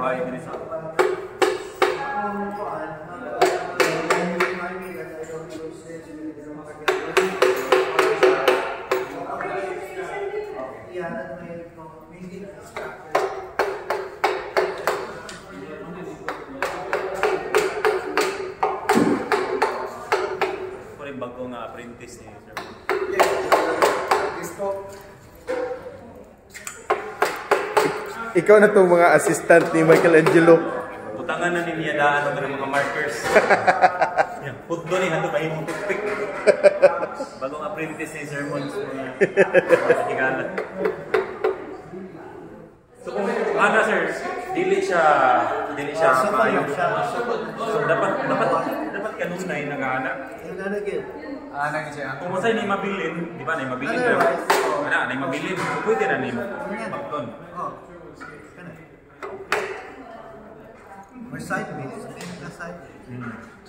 Why you did bagong ah, apprentice niya, sir. Ikaw na tong mga assistant ni Michelangelo. Butangan na ni niya daan ng mga markers. Yan, putdo ni hanto kayo mong toothpick. Bagong apprentice ni Sir Mons mga higala. So kung ana sir, dili siya dili siya maayo. So dapat dapat dapat kanunay nanagin. Ah, nagin siya. Kung masay ni mabilin, di ba na mabilin pero ana na mabilin, pwede na ni Bakton. Mm.